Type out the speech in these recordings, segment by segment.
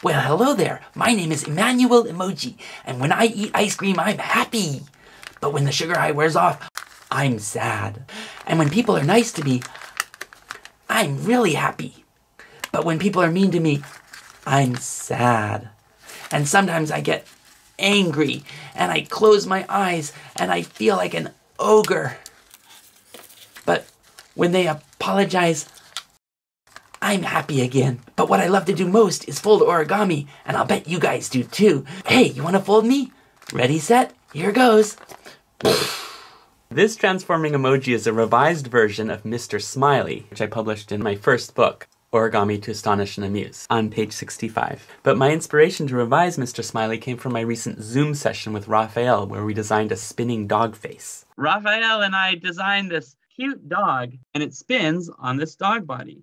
Well, hello there. My name is Emmanuel Emoji, and when I eat ice cream, I'm happy. But when the sugar high wears off, I'm sad. And when people are nice to me, I'm really happy. But when people are mean to me, I'm sad. And sometimes I get angry and I close my eyes and I feel like an ogre. But when they apologize, I'm happy again. But what I love to do most is fold origami, and I'll bet you guys do too. Hey, you want to fold me? Ready, set, here goes. This transforming emoji is a revised version of Mr. Smiley, which I published in my first book, Origami to Astonish and Amuse, on page 65. But my inspiration to revise Mr. Smiley came from my recent Zoom session with Raphael, where we designed a spinning dog face. Raphael and I designed this cute dog, and it spins on this dog body.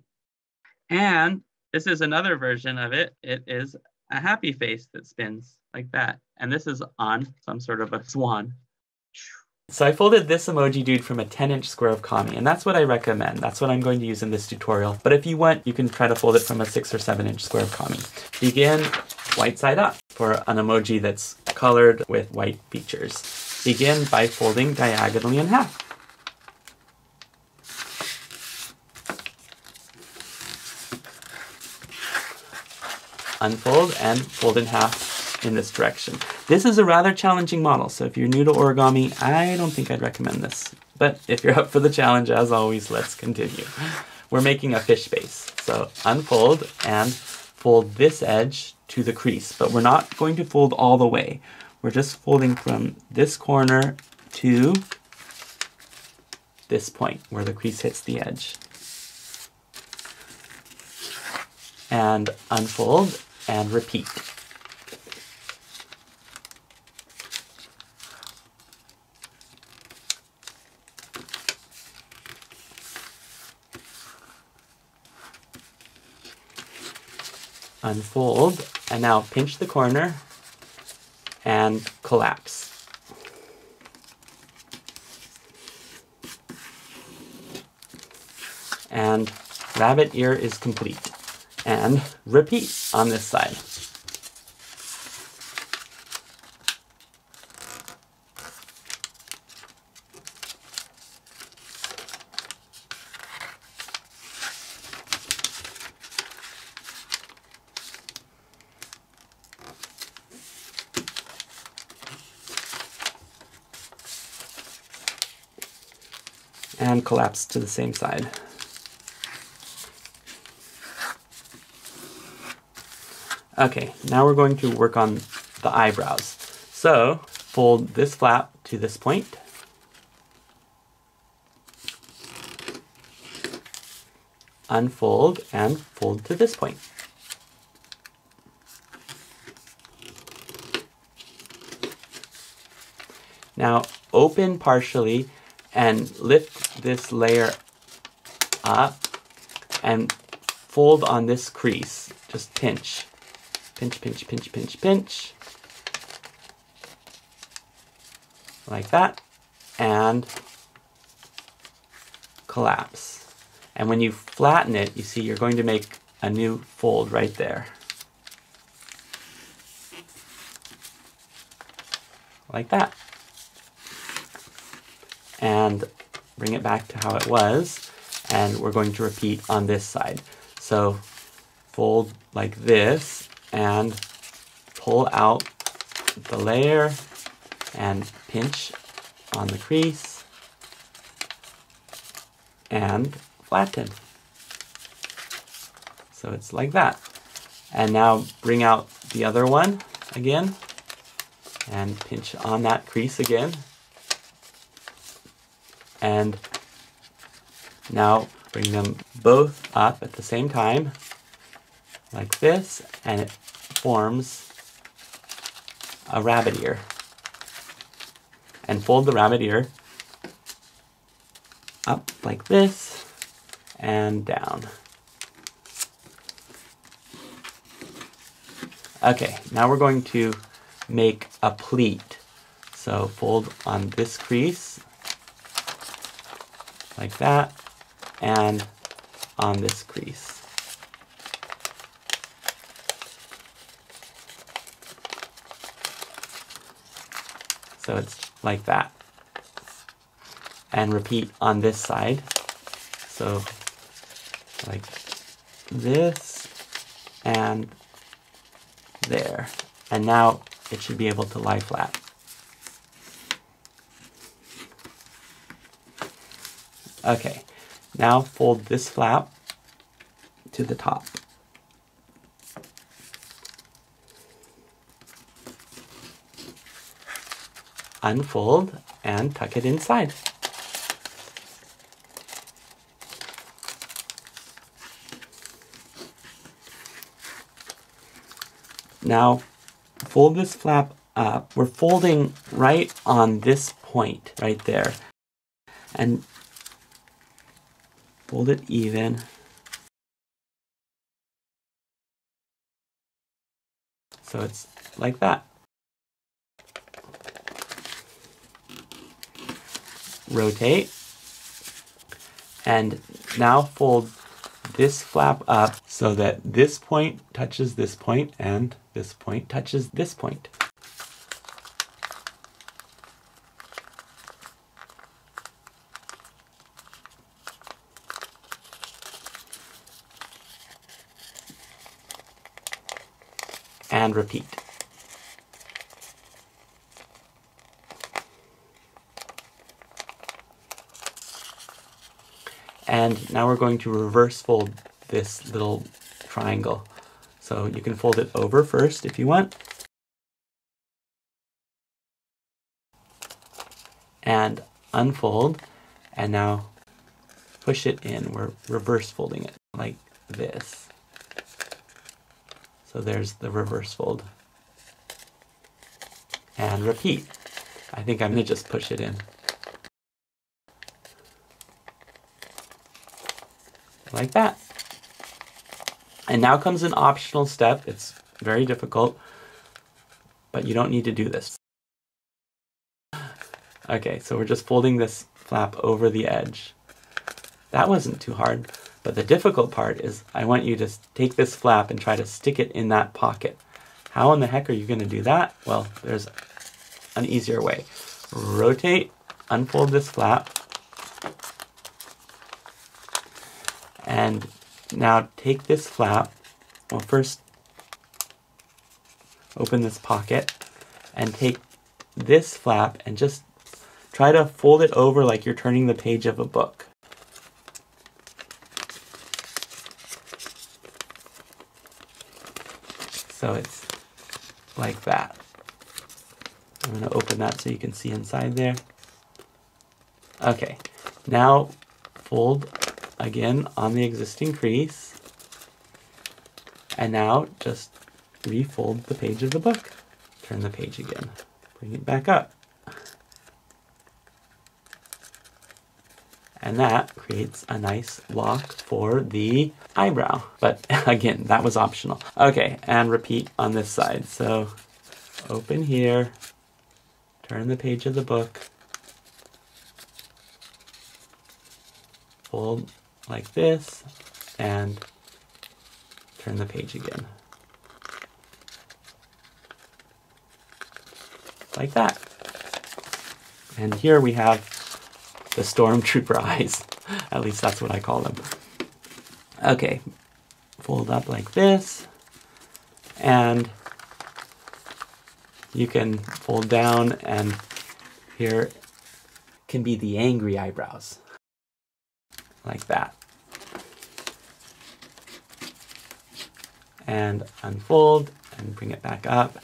And this is another version of it. It is a happy face that spins like that. And this is on some sort of a swan. So I folded this emoji dude from a 10 inch square of kami, and that's what I recommend. That's what I'm going to use in this tutorial. But if you want, you can try to fold it from a 6 or 7 inch square of kami. Begin white side up for an emoji that's colored with white features. Begin by folding diagonally in half. Unfold and fold in half in this direction. This is a rather challenging model, so if you're new to origami, I don't think I'd recommend this. But if you're up for the challenge, as always, let's continue. We're making a fish base. So unfold and fold this edge to the crease, but we're not going to fold all the way. We're just folding from this corner to this point where the crease hits the edge. And unfold and repeat. unfold, and now pinch the corner and collapse. And rabbit ear is complete. And repeat on this side. and collapse to the same side. Okay, now we're going to work on the eyebrows. So, fold this flap to this point. Unfold and fold to this point. Now, open partially and lift this layer up and fold on this crease. Just pinch. Pinch, pinch, pinch, pinch, pinch. Like that. And collapse. And when you flatten it, you see you're going to make a new fold right there. Like that and bring it back to how it was. And we're going to repeat on this side. So fold like this and pull out the layer and pinch on the crease and flatten. So it's like that. And now bring out the other one again and pinch on that crease again and now bring them both up at the same time like this and it forms a rabbit ear and fold the rabbit ear up like this and down. Okay, now we're going to make a pleat. So fold on this crease like that, and on this crease. So it's like that. And repeat on this side. So like this and there. And now it should be able to lie flat. Okay, now fold this flap to the top. Unfold and tuck it inside. Now, fold this flap up. We're folding right on this point, right there. And fold it even. So it's like that. Rotate. And now fold this flap up so that this point touches this point and this point touches this point. And repeat. And now we're going to reverse fold this little triangle. So you can fold it over first if you want. And unfold. And now push it in. We're reverse folding it like this. So there's the reverse fold. And repeat. I think I'm going to just push it in. Like that. And now comes an optional step. It's very difficult, but you don't need to do this. Okay, so we're just folding this flap over the edge. That wasn't too hard, but the difficult part is I want you to take this flap and try to stick it in that pocket. How in the heck are you going to do that? Well, there's an easier way. Rotate, unfold this flap, And now take this flap, well first open this pocket and take this flap and just try to fold it over like you're turning the page of a book. So it's like that. I'm going to open that so you can see inside there. Okay, now fold again on the existing crease. And now just refold the page of the book. Turn the page again. Bring it back up. And that creates a nice lock for the eyebrow. But again, that was optional. Okay, and repeat on this side. So open here, turn the page of the book, fold like this and turn the page again. Like that. And here we have the stormtrooper eyes. At least that's what I call them. Okay, fold up like this. And you can fold down and here can be the angry eyebrows like that. And unfold and bring it back up.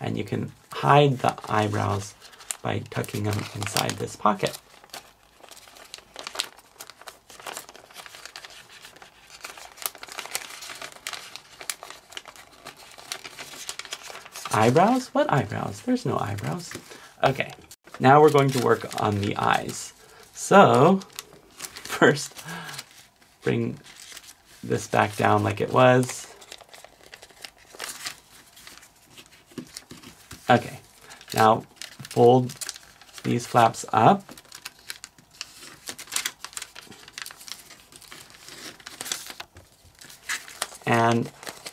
And you can hide the eyebrows by tucking them inside this pocket. Eyebrows? What eyebrows? There's no eyebrows. Okay, now we're going to work on the eyes. So, first bring this back down like it was. Okay, now fold these flaps up. And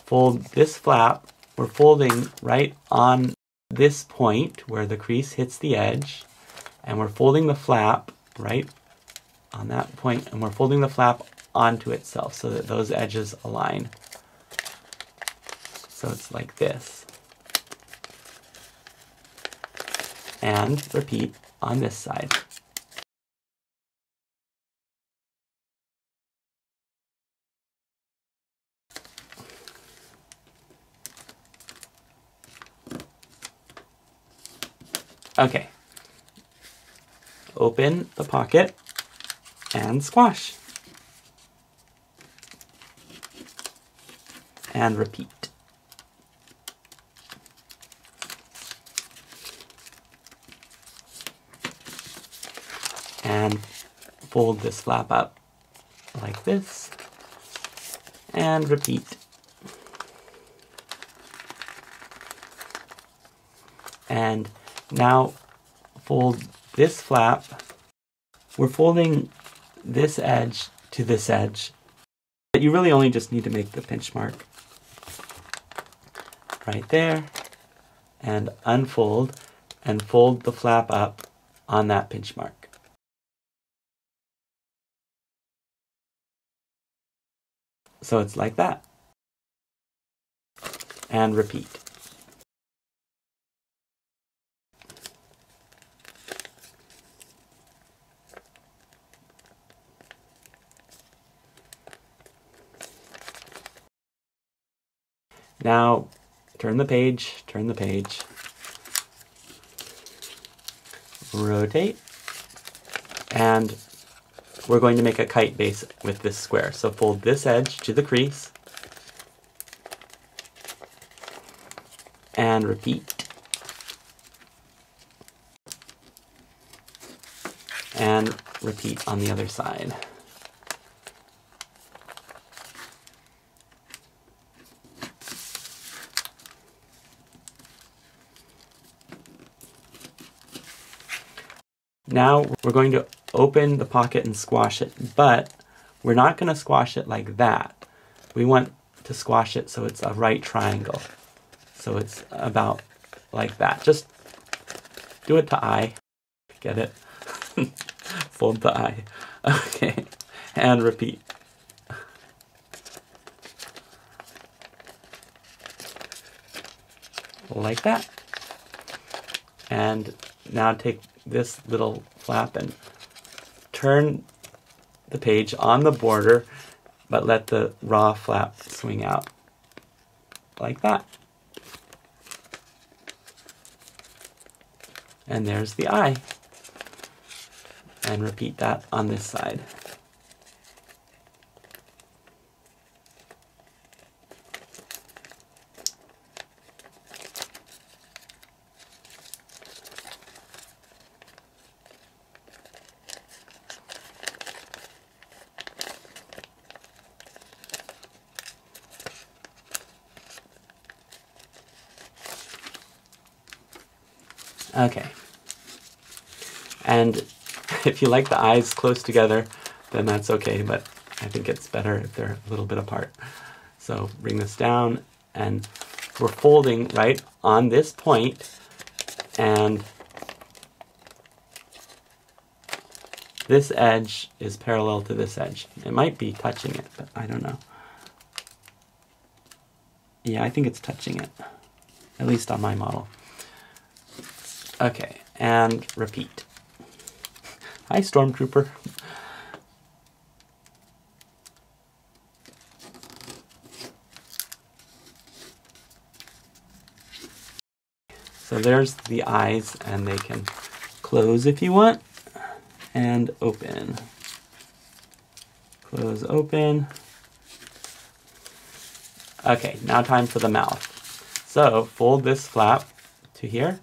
fold this flap, we're folding right on this point where the crease hits the edge, and we're folding the flap right on that point, and we're folding the flap onto itself so that those edges align. So it's like this. And repeat on this side. Okay. Open the pocket and squash. And repeat. And fold this flap up like this and repeat. And now fold this flap. We're folding this edge to this edge. But you really only just need to make the pinch mark right there and unfold and fold the flap up on that pinch mark. So it's like that. And repeat. Now, turn the page, turn the page, rotate, and we're going to make a kite base with this square. So fold this edge to the crease, and repeat. And repeat on the other side. Now we're going to open the pocket and squash it, but we're not going to squash it like that. We want to squash it so it's a right triangle. So it's about like that. Just do it to eye. Get it? Fold the eye. Okay. And repeat. Like that. And now take this little flap and turn the page on the border, but let the raw flap swing out like that. And there's the eye. And repeat that on this side. Okay. And if you like the eyes close together, then that's okay, but I think it's better if they're a little bit apart. So bring this down, and we're folding right on this point, and this edge is parallel to this edge. It might be touching it, but I don't know. Yeah, I think it's touching it, at least on my model. Okay, and repeat. Hi, Stormtrooper. So there's the eyes, and they can close if you want, and open. Close, open. Okay, now time for the mouth. So fold this flap to here.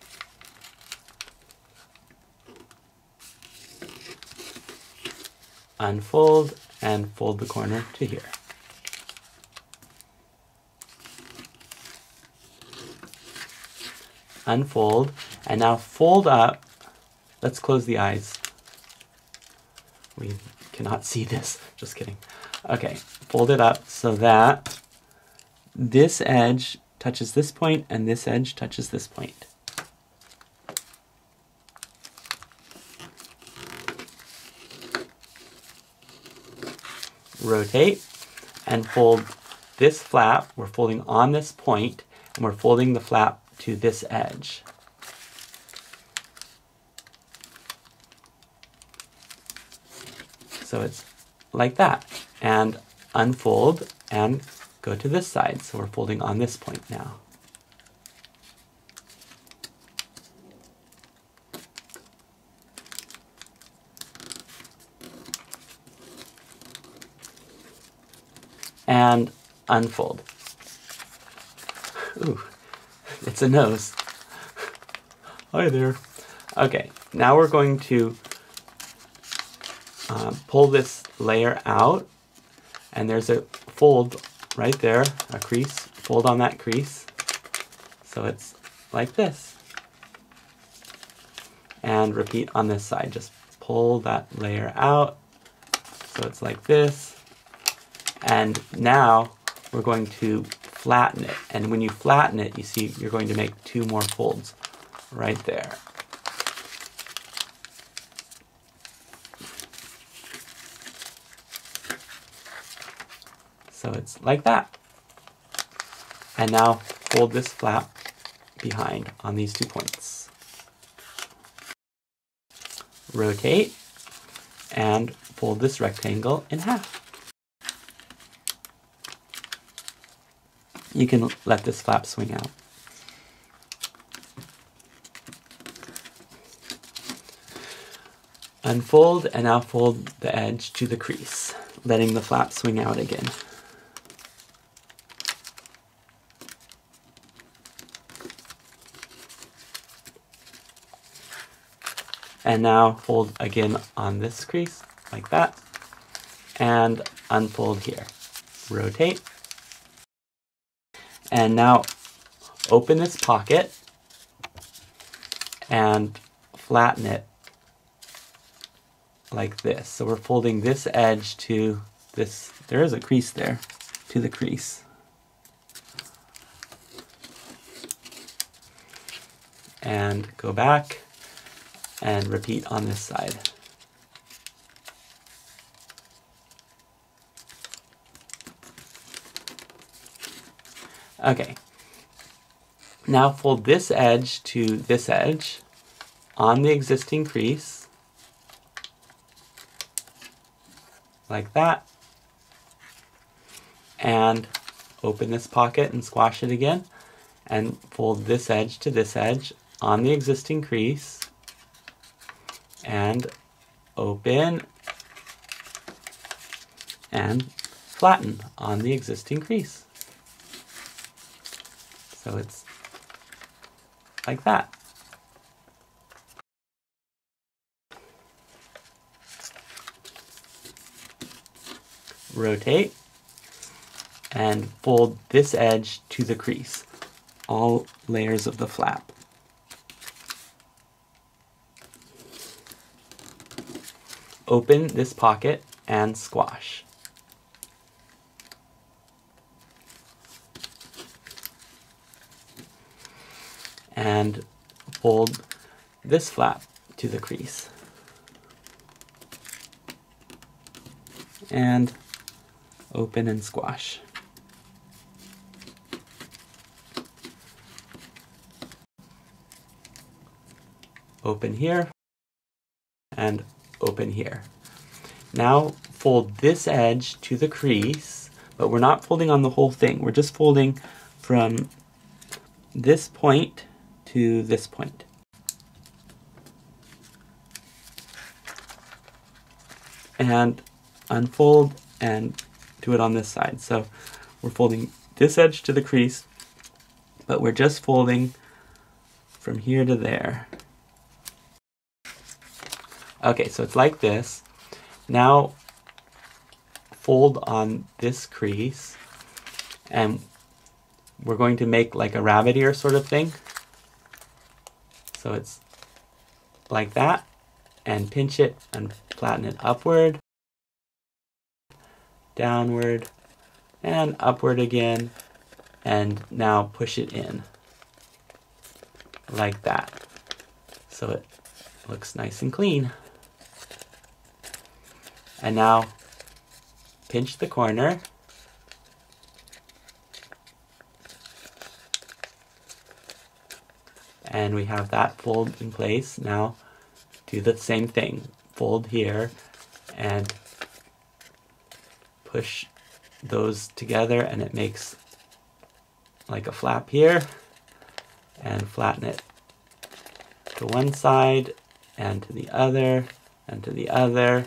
Unfold and fold the corner to here. Unfold and now fold up. Let's close the eyes. We cannot see this. Just kidding. Okay, fold it up so that this edge touches this point and this edge touches this point. Rotate, and fold this flap. We're folding on this point, and we're folding the flap to this edge. So it's like that. And unfold and go to this side. So we're folding on this point now. And unfold. Ooh, it's a nose. Hi there. Okay, now we're going to uh, pull this layer out and there's a fold right there, a crease, fold on that crease. So it's like this. And repeat on this side, just pull that layer out. So it's like this. And now we're going to flatten it. And when you flatten it, you see you're going to make two more folds right there. So it's like that. And now fold this flap behind on these two points. Rotate and fold this rectangle in half. You can let this flap swing out. Unfold and now fold the edge to the crease, letting the flap swing out again. And now fold again on this crease, like that, and unfold here. Rotate. And now open this pocket and flatten it like this. So we're folding this edge to this, there is a crease there, to the crease. And go back and repeat on this side. Okay. Now fold this edge to this edge on the existing crease, like that, and open this pocket and squash it again, and fold this edge to this edge on the existing crease, and open. And flatten on the existing crease. So it's like that. Rotate and fold this edge to the crease, all layers of the flap. Open this pocket and squash. And fold this flap to the crease. And open and squash. Open here and open here. Now fold this edge to the crease, but we're not folding on the whole thing. We're just folding from this point to this point. And unfold and do it on this side. So we're folding this edge to the crease, but we're just folding from here to there. Okay, so it's like this. Now fold on this crease and we're going to make like a rabbit ear sort of thing. So it's like that and pinch it and flatten it upward, downward, and upward again. And now push it in like that. So it looks nice and clean. And now pinch the corner. And we have that fold in place. Now do the same thing. Fold here and push those together and it makes like a flap here and flatten it to one side and to the other and to the other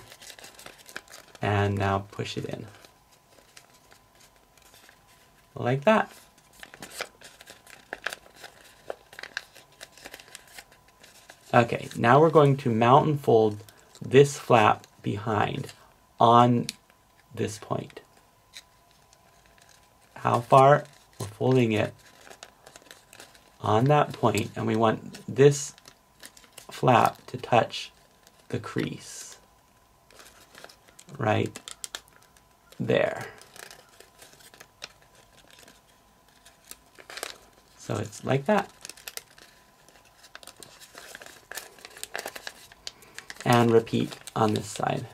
and now push it in like that. Okay, now we're going to mount and fold this flap behind on this point. How far? We're folding it on that point and we want this flap to touch the crease right there. So it's like that. And repeat on this side.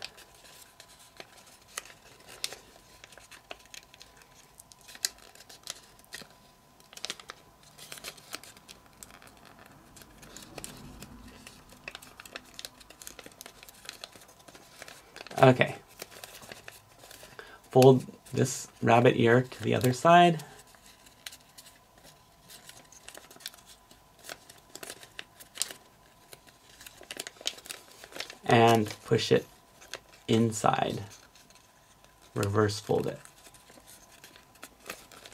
Okay. Fold this rabbit ear to the other side. And push it inside. Reverse fold it.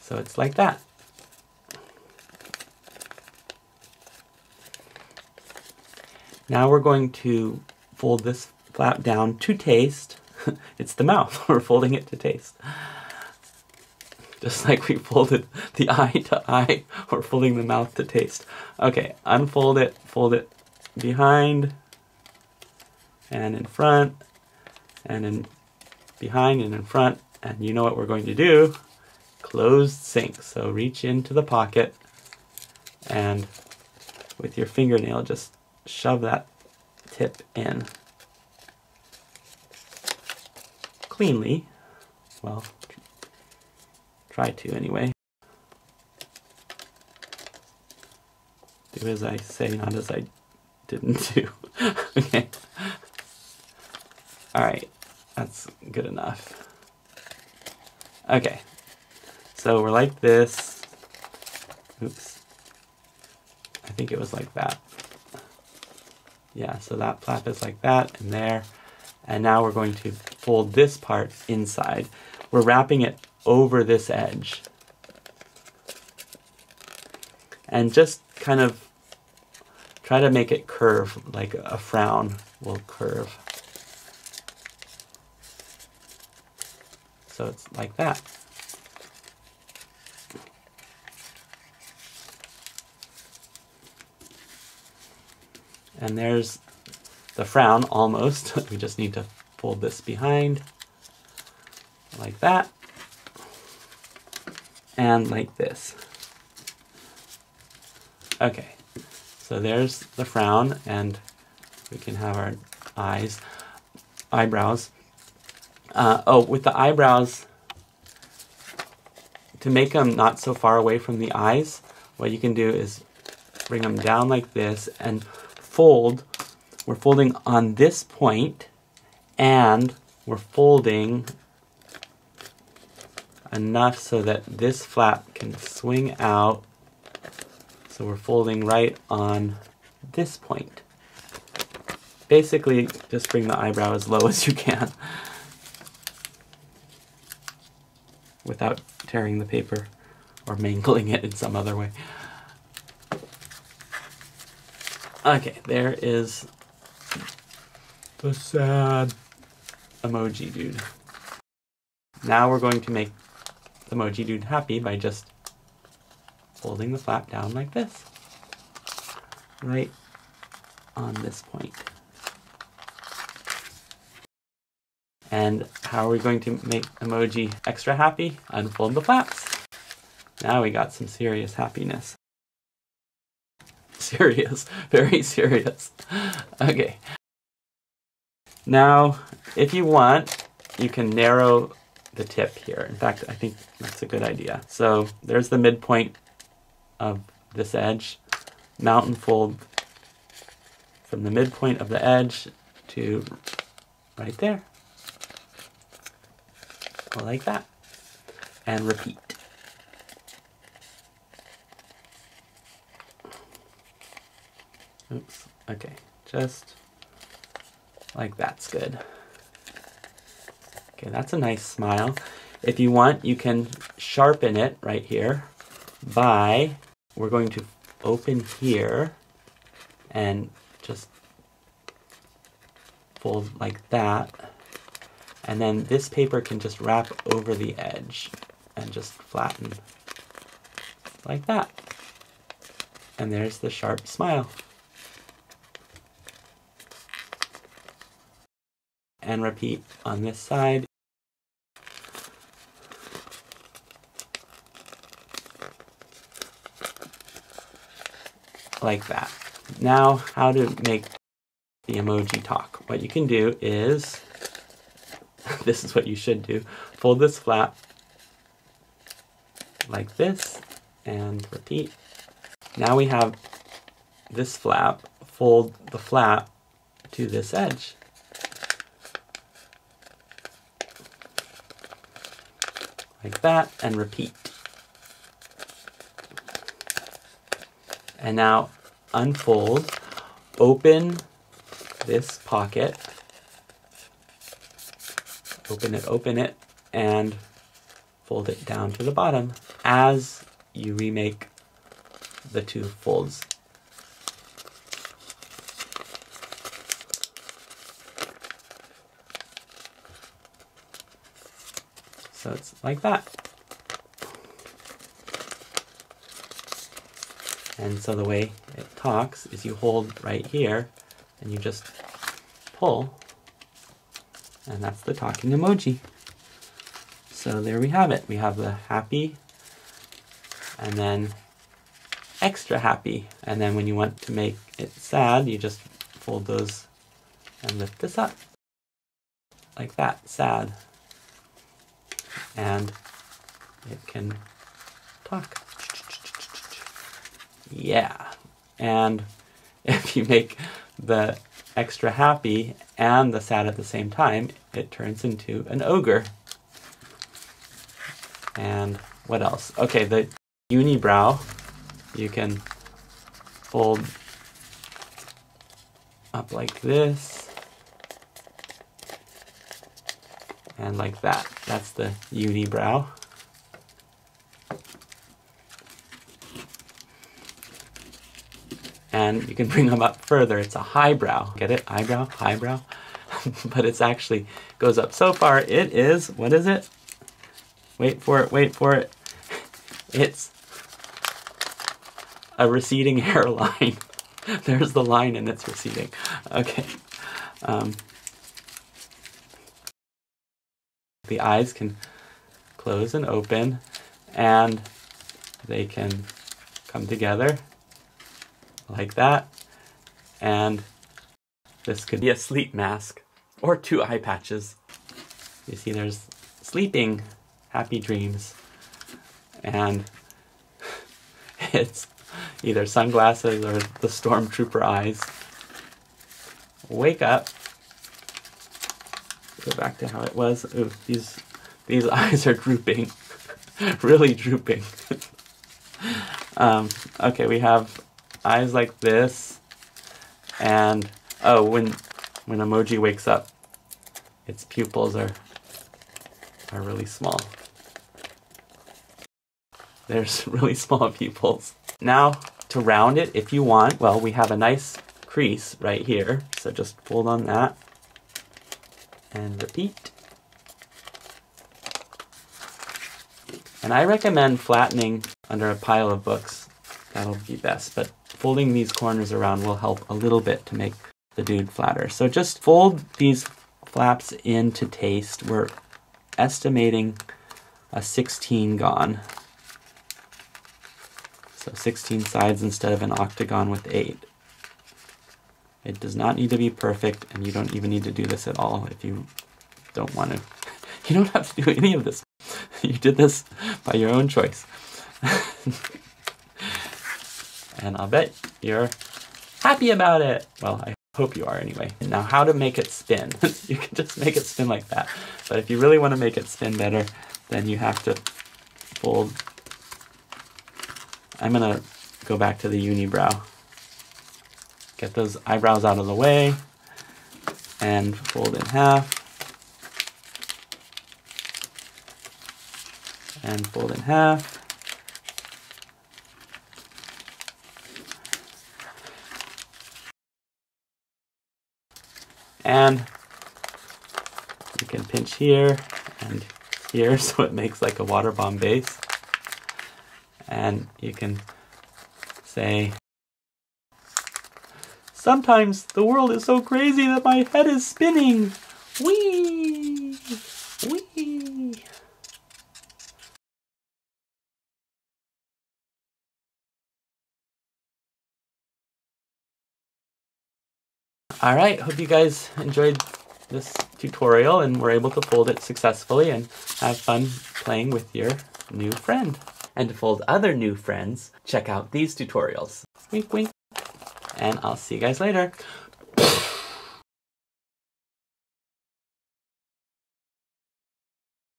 So it's like that. Now we're going to fold this flap down to taste. it's the mouth. We're folding it to taste. Just like we folded the eye to eye, we're folding the mouth to taste. Okay, unfold it, fold it behind and in front and in behind and in front. And you know what we're going to do? Closed sink. So reach into the pocket and with your fingernail just shove that tip in. cleanly. Well, try to anyway. Do as I say, not as I didn't do. okay. Alright, that's good enough. Okay, so we're like this. Oops. I think it was like that. Yeah, so that flap is like that and there. And now we're going to fold this part inside. We're wrapping it over this edge. And just kind of try to make it curve like a frown will curve. So it's like that. And there's the frown almost. we just need to fold this behind like that and like this. Okay, so there's the frown and we can have our eyes, eyebrows. Uh, oh, with the eyebrows, to make them not so far away from the eyes, what you can do is bring them down like this and fold we're folding on this point and we're folding enough so that this flap can swing out. So we're folding right on this point. Basically, just bring the eyebrow as low as you can without tearing the paper or mangling it in some other way. Okay, there is the sad emoji dude. Now we're going to make the emoji dude happy by just folding the flap down like this. Right on this point. And how are we going to make emoji extra happy? Unfold the flaps. Now we got some serious happiness. Serious, very serious. Okay. Now, if you want, you can narrow the tip here. In fact, I think that's a good idea. So there's the midpoint of this edge. Mount and fold from the midpoint of the edge to right there. Like that. And repeat. Oops. Okay. Just like that's good. Okay, that's a nice smile. If you want, you can sharpen it right here by, we're going to open here and just fold like that. And then this paper can just wrap over the edge and just flatten like that. And there's the sharp smile. And repeat on this side. Like that. Now, how to make the emoji talk. What you can do is, this is what you should do, fold this flap like this and repeat. Now we have this flap, fold the flap to this edge. Like that and repeat. And now unfold, open this pocket, open it, open it, and fold it down to the bottom as you remake the two folds. So it's like that. And so the way it talks is you hold right here and you just pull and that's the talking emoji. So there we have it. We have the happy and then extra happy. And then when you want to make it sad, you just fold those and lift this up. Like that, sad. And it can talk. Yeah. And if you make the extra happy and the sad at the same time, it turns into an ogre. And what else? Okay, the unibrow, you can fold up like this and like that. That's the unibrow. and you can bring them up further. It's a highbrow. Get it? Eyebrow? Highbrow? but it's actually goes up so far. It is, what is it? Wait for it, wait for it. It's a receding hairline. There's the line and it's receding. Okay. Um, the eyes can close and open and they can come together like that. And this could be a sleep mask or two eye patches. You see there's sleeping happy dreams and it's either sunglasses or the stormtrooper eyes. Wake up. Go back to how it was. Ooh, these these eyes are drooping. really drooping. um, okay, we have eyes like this, and oh, when when emoji wakes up, its pupils are are really small. There's really small pupils. Now, to round it, if you want, well, we have a nice crease right here, so just fold on that and repeat. And I recommend flattening under a pile of books. That'll be best, but folding these corners around will help a little bit to make the dude flatter. So just fold these flaps in to taste. We're estimating a 16 gon. So 16 sides instead of an octagon with 8. It does not need to be perfect, and you don't even need to do this at all if you don't want to. You don't have to do any of this. You did this by your own choice. and I'll bet you're happy about it. Well, I hope you are anyway. Now, how to make it spin. you can just make it spin like that. But if you really want to make it spin better, then you have to fold. I'm to go back to the unibrow. Get those eyebrows out of the way and fold in half. And fold in half. And you can pinch here and here so it makes like a water bomb base. And you can say, Sometimes the world is so crazy that my head is spinning. Alright, hope you guys enjoyed this tutorial and were able to fold it successfully and have fun playing with your new friend. And to fold other new friends, check out these tutorials. Wink wink. And I'll see you guys later.